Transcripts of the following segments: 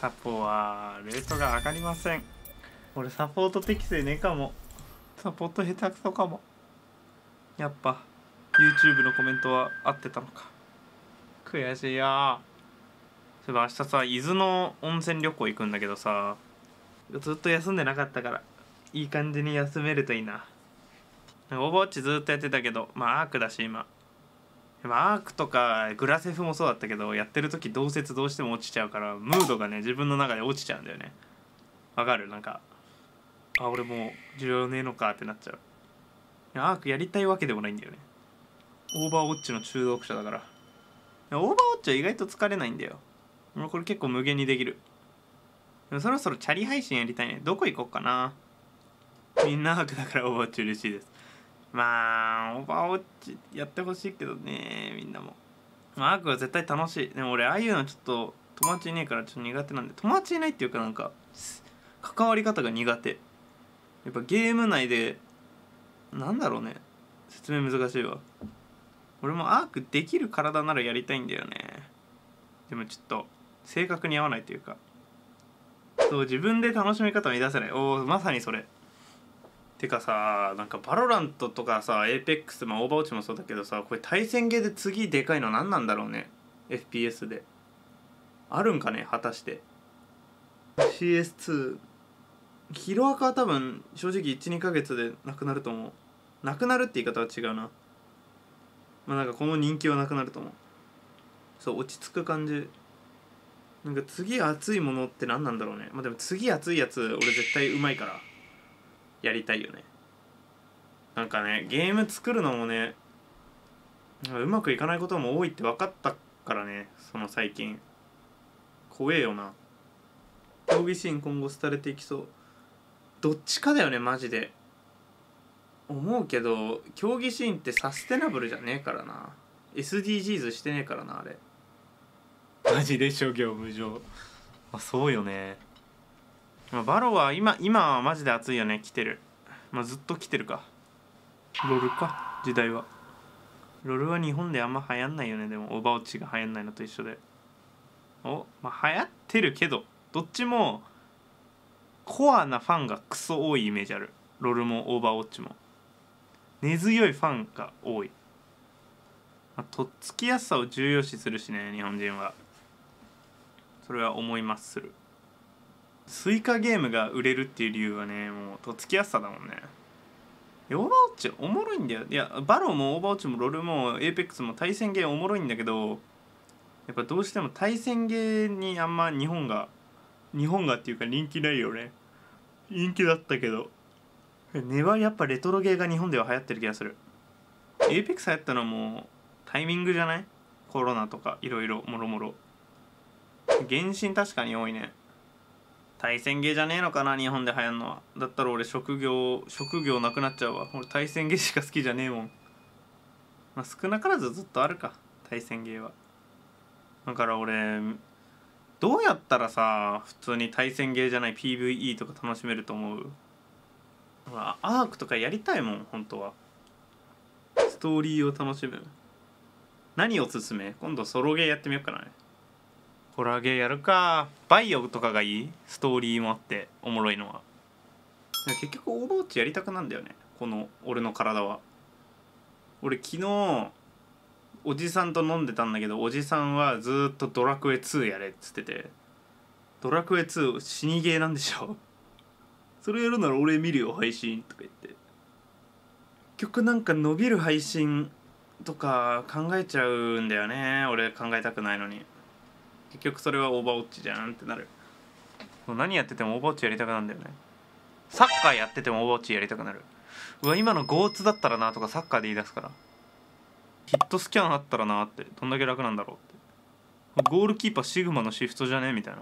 サポはレートが上がりません。俺サポート適正ねえかも。サポート下手くそかも。やっぱ YouTube のコメントは合ってたのか。悔しいや。そういえば明日さ伊豆の温泉旅行行くんだけどさ。ずっと休んでなかったからいい感じに休めるといいな。オーバーウォッチずっとやってたけどまあアークだし今アークとかグラセフもそうだったけどやってる時同説どうしても落ちちゃうからムードがね自分の中で落ちちゃうんだよね。わかる？なんかあ俺もう需要ねえのかってなっちゃう。アークやりたいわけでもないんだよね。オーバーウォッチの中毒者だから。オーバーウォッチは意外と疲れないんだよ。もうこれ結構無限にできる。でもそろそろチャリ配信やりたいね。どこ行こっかな。みんなアークだからオーバーウォッチ嬉しいです。まあオーバーウォッチやってほしいけどねみんなも、まあ、アークは絶対楽しい。でも俺ああいうのちょっと友達いねえからちょっと苦手なんで。友達いないっていうかなんか関わり方が苦手。やっぱゲーム内でなんだろうね。説明難しいわ。俺もアークできる体ならやりたいんだよね。でもちょっと性格に合わないというか。そう自分で楽しみ方を見出せない。おおまさにそれ。てかさなんかバロラントとかさエーペックスまあオーバーウォッチもそうだけどさこれ対戦ゲーで次でかいの何なんだろうね？FPS で。あるんかね？果たして。CS2 ヒロアカは多分正直12ヶ月でなくなると思う。なくなるって言い方は違うな。まあなんかこの人気はなくなると思う。そう落ち着く感じ。なんか次熱いものって何なんだろうね？まあでも次熱いやつ俺絶対うまいから。やりたいよね。なんかねゲーム作るのもねうまくいかないことも多いって分かったからねその最近。怖えよな。競技シーン今後廃れていきそう。どっちかだよねマジで。思うけど競技シーンってサステナブルじゃねえからな。SDGs してねえからなあれ。マジで諸行無常。あそうよね、バロは今今はマジで熱いよね。来てる。まあずっと来てるか。ロルか？時代は。ロルは日本であんま流行んないよね。でもオーバーウォッチが流行んないのと一緒で。おまあ流行ってるけどどっちもコアなファンがクソ多いイメージある。ロルもオーバーウォッチも。根強いファンが多い、まあ、とっつきやすさを重要視するしね日本人は。それは思いまする。スイカゲームが売れるっていう理由はねもうとっつきやすさだもんね。オーバーウォッチおもろいんだよ。いやバローもオーバーウォッチもロールもエーペックスも対戦ゲーおもろいんだけどやっぱどうしても対戦ゲーにあんま日本が日本がっていうか人気ないよね。人気だったけど。根はやっぱレトロゲーが日本では流行ってる気がする。エーペックス流行ったのもタイミングじゃない？コロナとかいろいろもろもろ。原神確かに多いね。対戦芸じゃねえのかな日本で流行るのは。だったら俺職業職業なくなっちゃうわ。俺対戦芸しか好きじゃねえもん。まあ少なからずずっとあるか。対戦芸は。だから俺どうやったらさ普通に対戦芸じゃない PVE とか楽しめると思う？アークとかやりたいもん本当は。ストーリーを楽しむ。何おすすめ？今度ソロゲーやってみようかな。ホラーゲーやるかバイオとかがいい？ストーリーもあっておもろいのは。結局オーバーウォッチやりたくなんだよね。この俺の体は。俺昨日おじさんと飲んでたんだけどおじさんはずっと「ドラクエ2やれ」っつってて「ドラクエ2死にゲーなんでしょ? 」それやるなら俺見るよ配信とか言って。結局なんか伸びる配信とか考えちゃうんだよね。俺考えたくないのに。結局それはオーバーウォッチじゃんってなる。何やっててもオーバーウォッチやりたくなるんだよね。サッカーやっててもオーバーウォッチやりたくなる。うわ今のゴーツだったらなとかサッカーで言い出すから。ヒットスキャンあったらなって。どんだけ楽なんだろうって。ゴールキーパーシグマのシフトじゃねみたいな。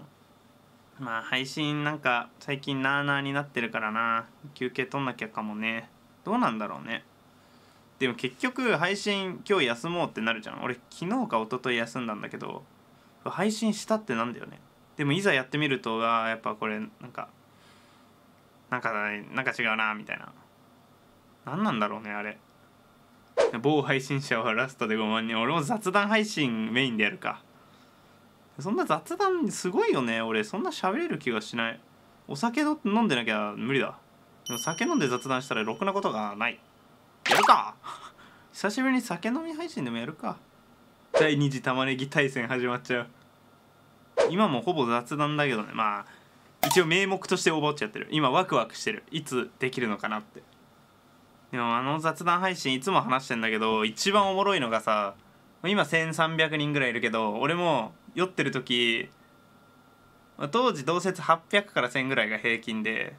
まあ配信なんか最近なーなーになってるからな。休憩取んなきゃかもね。どうなんだろうね。でも結局配信今日休もうってなるじゃん。俺昨日か一昨日休んだんだけど配信したってなんだよね。でもいざやってみるとあやっぱこれなんかなんかなんか違うなみたいな。何なんだろうねあれ。某配信者はラストで5万人俺も雑談配信メインでやるか。そんな雑談すごいよね俺。そんな喋れる気がしない。お酒飲んでなきゃ無理だ。でも酒飲んで雑談したらろくなことがない。やるか。久しぶりに酒飲み配信でもやるか。第二次玉ねぎ対戦始まっちゃう。今もほぼ雑談だけどね。まあ一応名目としてオーバーウォッチやってる。今ワクワクしてる。いつできるのかなって。でもあの雑談配信いつも話してんだけど一番おもろいのがさ今1300人ぐらいいるけど俺も酔ってる時当時同説800から1000ぐらいが平均で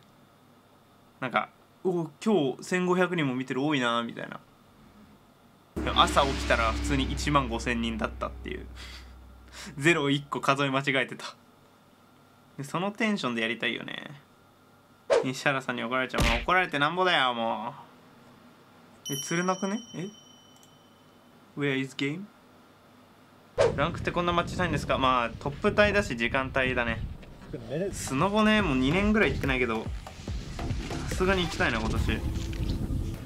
なんか「お今日1500人も見てる多いな」みたいな。朝起きたら普通に1万5000人だったっていう。ゼロ1個数え間違えてた。でそのテンションでやりたいよね。西原さんに怒られちゃう。もう怒られてなんぼだよもう。え釣れなくね？え？Where is game? ランクってこんなマッチしたいんですか？まあトップ帯だし時間帯だね。スノボねもう2年ぐらい行ってないけどさすがに行きたいな今年。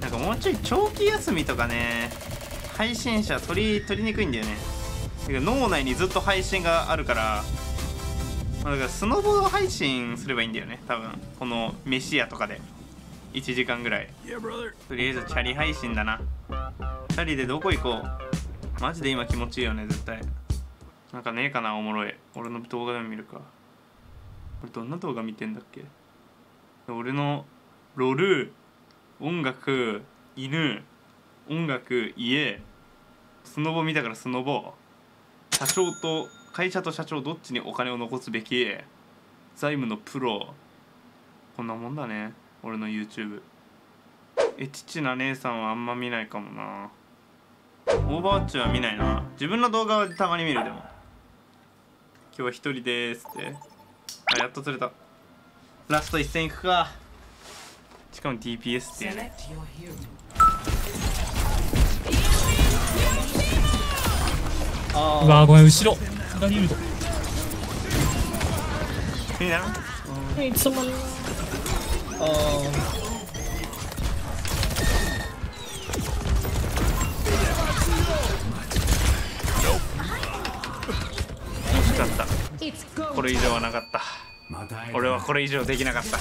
なんかもうちょい長期休みとかね配信者取り取りにくいんだよね。脳内にずっと配信があるからまあだからスノボ配信すればいいんだよね多分。この飯屋とかで。1時間ぐらい。とりあえずチャリ配信だな。チャリでどこ行こう。マジで今気持ちいいよね絶対。なんかねえかなおもろい。俺の動画でも見るか。俺どんな動画見てんだっけ。俺のロル音楽犬音楽家。スノボ見たからスノボ社長と会社と社長どっちにお金を残すべき？財務のプロ。こんなもんだね。俺の YouTube え父な姉さんはあんま見ないかもな。オーバーウォッチは見ないな。自分の動画はたまに見るでも。今日は一人ですって。あやっと釣れた。ラスト一戦いくか。しかも DPS って。いうねうわーごめん後ろ。左いいな。いつも惜しかった。これ以上はなかった。俺はこれ以上できなかった